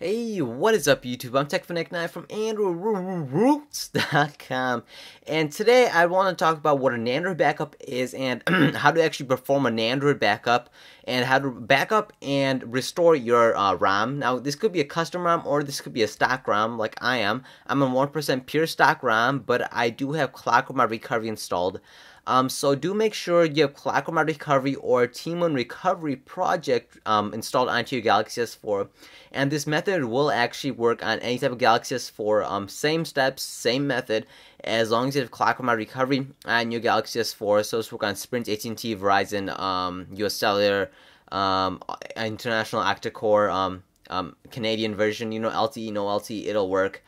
Hey, what is up YouTube? I'm TechFanatic9 from AndroidRootz.com and today I want to talk about what a Nandroid backup is and how to actually perform a Nandroid backup and how to backup and restore your uh, ROM. Now this could be a custom ROM or this could be a stock ROM like I am. I'm a 1% pure stock ROM but I do have ClockworkMod Recovery installed. Um, so do make sure you have ClockworkMod Recovery or Team Win Recovery project um, installed onto your Galaxy S4. And this method will actually work on any type of Galaxy S4. Um, same steps, same method, as long as you have ClockworkMod Recovery on your Galaxy S4. So it's work on Sprint, AT&T, Verizon, um, US Cellular, um, International Octa-core, um, um, Canadian version, you know, LTE, no LTE, it'll work.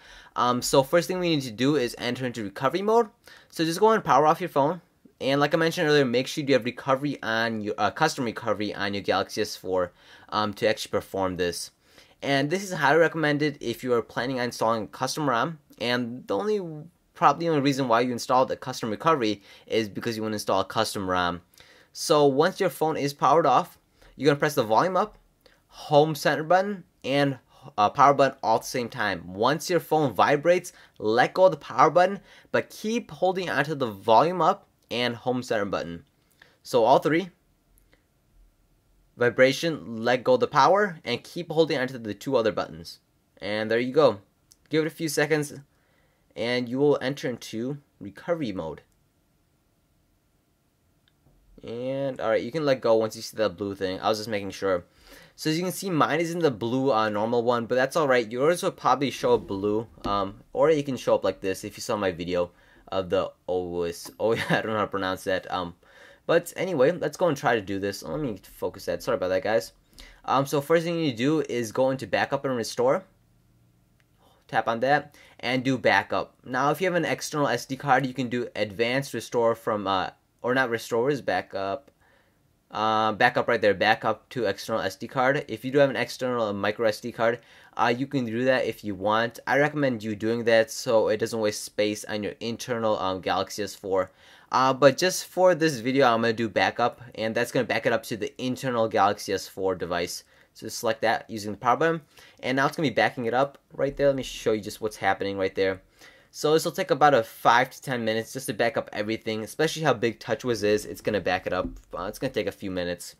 So first thing we need to do is enter into recovery mode. So just go and power off your phone and like I mentioned earlier, make sure you have recovery on your uh, custom recovery on your Galaxy S4 um, to actually perform this. And this is highly recommended if you are planning on installing custom ROM. And the only probably the only reason why you install the custom recovery is because you want to install a custom ROM. So once your phone is powered off, you're gonna press the volume up, home center button, and uh, power button all at the same time. Once your phone vibrates, let go of the power button, but keep holding onto the volume up and home center button. So all three, vibration, let go the power, and keep holding onto the two other buttons. And there you go. Give it a few seconds, and you will enter into recovery mode. And alright, you can let go once you see that blue thing. I was just making sure. So as you can see, mine is in the blue uh, normal one, but that's alright. Yours will probably show up blue, um, or you can show up like this if you saw my video of the OS. Oh yeah, I don't know how to pronounce that. Um, but anyway, let's go and try to do this. Let me focus that. Sorry about that, guys. Um, so first thing you need to do is go into backup and restore. Tap on that and do backup. Now, if you have an external SD card, you can do advanced restore from, uh, or not restore is backup. Uh, backup right there, backup to external SD card. If you do have an external micro SD card, uh, you can do that if you want. I recommend you doing that so it doesn't waste space on your internal um, Galaxy S4. Uh, but just for this video, I'm going to do backup, and that's going to back it up to the internal Galaxy S4 device. So select that using the power button, and now it's going to be backing it up right there. Let me show you just what's happening right there. So this will take about a 5 to 10 minutes just to back up everything, especially how big TouchWiz is. It's going to back it up. Uh, it's going to take a few minutes.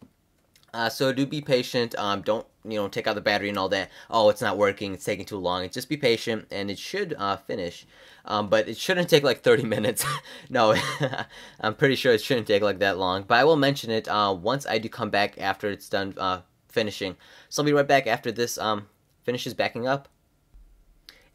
Uh, so do be patient. Um, don't you know take out the battery and all that. Oh, it's not working. It's taking too long. Just be patient, and it should uh, finish. Um, but it shouldn't take like 30 minutes. no, I'm pretty sure it shouldn't take like that long. But I will mention it uh, once I do come back after it's done uh, finishing. So I'll be right back after this um, finishes backing up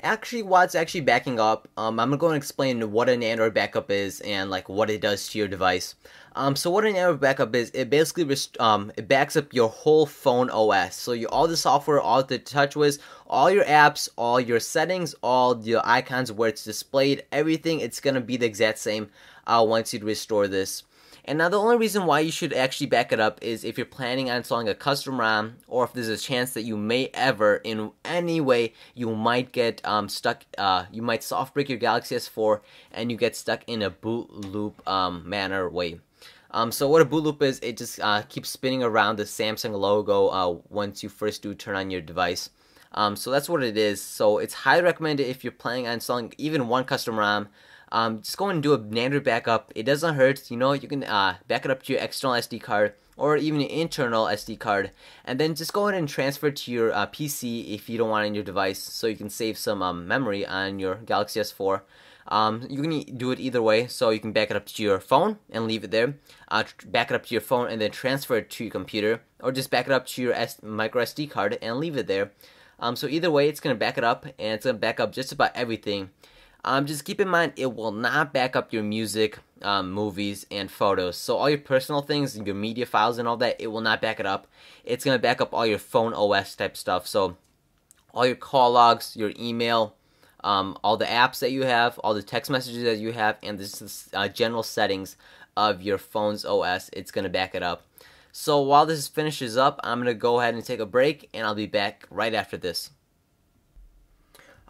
actually while it's actually backing up um, i'm going to explain what a nandroid backup is and like what it does to your device. Um, so what a nandroid backup is it basically um, it backs up your whole phone os so you all the software all the touchwiz all your apps all your settings all your icons where it's displayed everything it's going to be the exact same uh, once you restore this and now the only reason why you should actually back it up is if you're planning on installing a custom ROM or if there's a chance that you may ever, in any way, you might get um, stuck, uh, you might soft break your Galaxy S4 and you get stuck in a boot loop um, manner way. Um, so what a boot loop is, it just uh, keeps spinning around the Samsung logo uh, once you first do turn on your device. Um, so that's what it is. So it's highly recommended if you're planning on installing even one custom ROM um, just go and do a Nandroid backup. It doesn't hurt. You know, you can uh, back it up to your external SD card or even an internal SD card, and then just go ahead and transfer it to your uh, PC if you don't want it on your device, so you can save some um, memory on your Galaxy S4. Um, you can do it either way, so you can back it up to your phone and leave it there. Uh, back it up to your phone and then transfer it to your computer, or just back it up to your S- micro SD card and leave it there. Um, so either way, it's gonna back it up, and it's gonna back up just about everything. Um, just keep in mind it will not back up your music, um, movies, and photos. So all your personal things, your media files, and all that, it will not back it up. It's gonna back up all your phone OS type stuff. So all your call logs, your email, um, all the apps that you have, all the text messages that you have, and the uh, general settings of your phone's OS. It's gonna back it up. So while this finishes up, I'm gonna go ahead and take a break, and I'll be back right after this.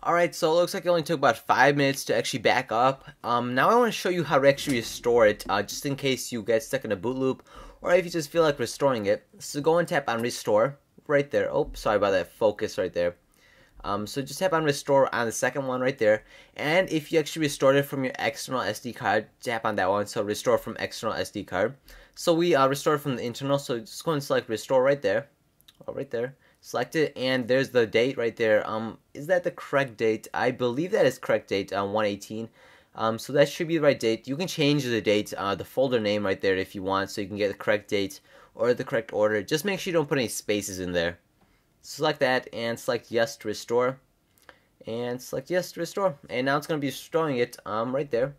Alright, so it looks like it only took about 5 minutes to actually back up. Um, now I want to show you how to actually restore it, uh, just in case you get stuck in a boot loop, or if you just feel like restoring it. So go and tap on restore, right there. Oh, sorry about that focus right there. Um, so just tap on restore on the second one right there. And if you actually restored it from your external SD card, tap on that one. So restore from external SD card. So we uh, restored from the internal. So just go and select restore right there. Oh, right there. Select it, and there's the date right there. Um, is that the correct date? I believe that is correct date. Um, 118. Um, so that should be the right date. You can change the date, uh, the folder name right there if you want, so you can get the correct date or the correct order. Just make sure you don't put any spaces in there select that and select yes to restore and select yes to restore and now it's going to be restoring it um, right there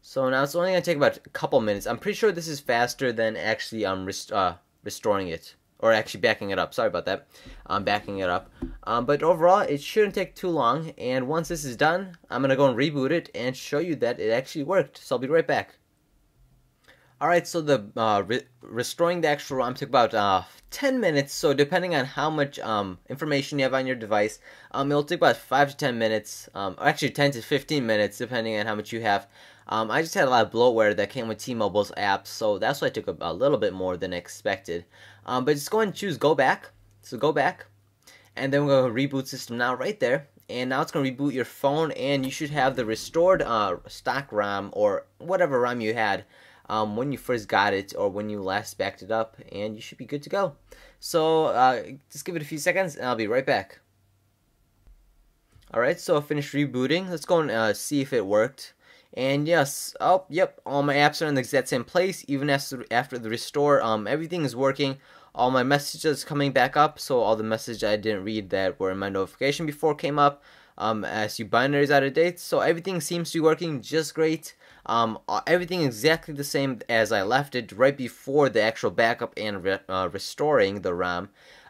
so now it's only going to take about a couple minutes I'm pretty sure this is faster than actually um, rest uh, restoring it or actually backing it up. Sorry about that. I'm backing it up. Um, but overall it shouldn't take too long. And once this is done I'm gonna go and reboot it and show you that it actually worked. So I'll be right back Alright, so the uh, re restoring the actual ROM took about uh, 10 minutes, so depending on how much um, information you have on your device, um, it'll take about 5 to 10 minutes, um, or actually 10 to 15 minutes, depending on how much you have. Um, I just had a lot of bloatware that came with T-Mobile's apps, so that's why it took a, a little bit more than expected. Um, but just go ahead and choose Go Back, so go back, and then we're going to reboot system now right there. And now it's going to reboot your phone, and you should have the restored uh, stock ROM or whatever ROM you had, um, when you first got it or when you last backed it up, and you should be good to go. So uh, just give it a few seconds, and I'll be right back. Alright, so I finished rebooting. Let's go and uh, see if it worked. And yes, oh, yep, all my apps are in the exact same place, even after, after the restore. Um, everything is working. All my messages coming back up, so all the messages I didn't read that were in my notification before came up. Um, SU binaries out of date, so everything seems to be working just great. Um, uh, everything exactly the same as I left it right before the actual backup and re uh, restoring the ROM.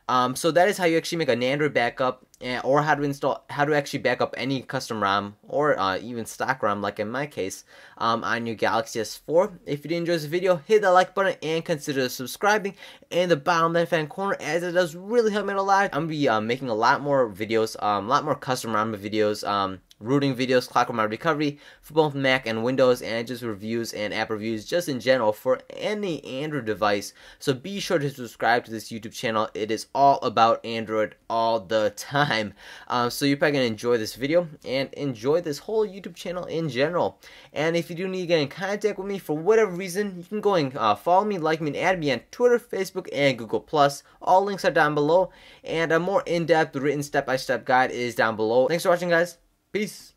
Um, so that is how you actually make a Nandroid backup, or how to install, how to actually back up any custom ROM or uh, even stock ROM, like in my case, um, on your Galaxy S4. If you did enjoy this video, hit that like button and consider subscribing in the bottom left hand corner, as it does really help me out a lot. I'm gonna be uh, making a lot more videos, um, a lot more custom ROM videos. Um, rooting videos, ClockworkMod Recovery for both Mac and Windows, and just reviews and app reviews just in general for any Android device. So be sure to subscribe to this YouTube channel. It is all about Android all the time. Um, so you're probably going to enjoy this video and enjoy this whole YouTube channel in general. And if you do need to get in contact with me for whatever reason, you can go and uh, follow me, like me, and add me on Twitter, Facebook, and Google+. All links are down below, and a more in-depth written step-by-step -step guide is down below. Thanks for watching, guys. Peace.